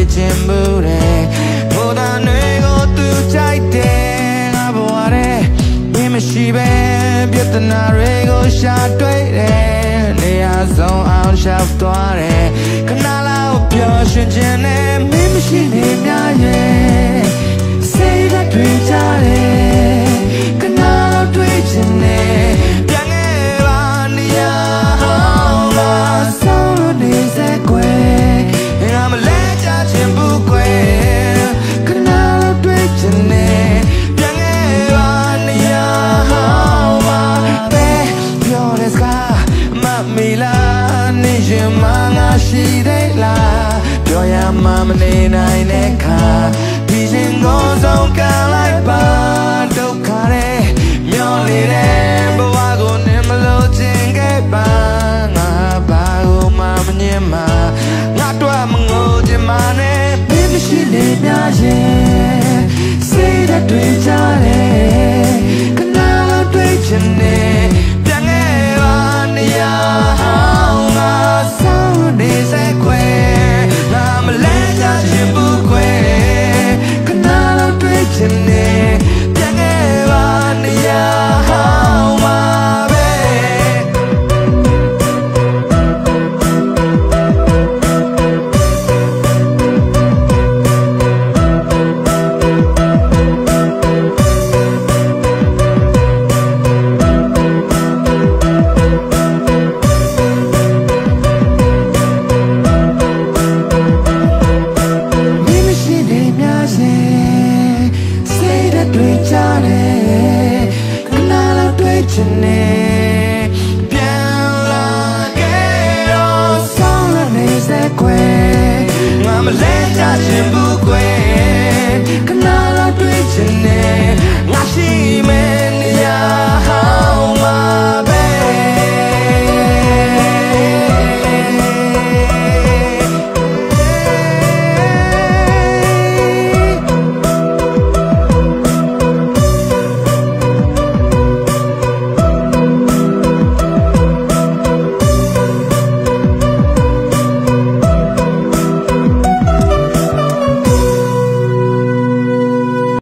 စေခြင်းမှုတဲ့ဘုရားတွေကိုသူကြိုက်တယ်ငါဘဝတဲ့မင်းမရှိပဲပြဿနာတွေကိုရှာတွေ့တယ်နေရာဆုံးအောင်ရှောက်သွားတယ်ခဏလောက်ပျော်ရွှင်ခြင်းနဲ့မင်းမရှိနေ ရှိသေးလားပြောရမှမနေနိုင်တဲ့ခါဒီရင်ကိုဆုံးကလိုက်ပါဒုက္ခရဲ့မျောလေတဲ့ဘဝကိုနေမလို့ခြင်းခဲ့ပါငါဘာကိုမှမငြင်းမှာငါတို့မငိုချင်မှနဲ့မင်းမရှိလေများရဲ့ ကြတယ်ခဏလောက်တွေ့ချင်နေပြန်လာခဲ့တော့ဆောင်းလာနေစေကွယ်ငါမလဲကြချင်ဘူးကွယ်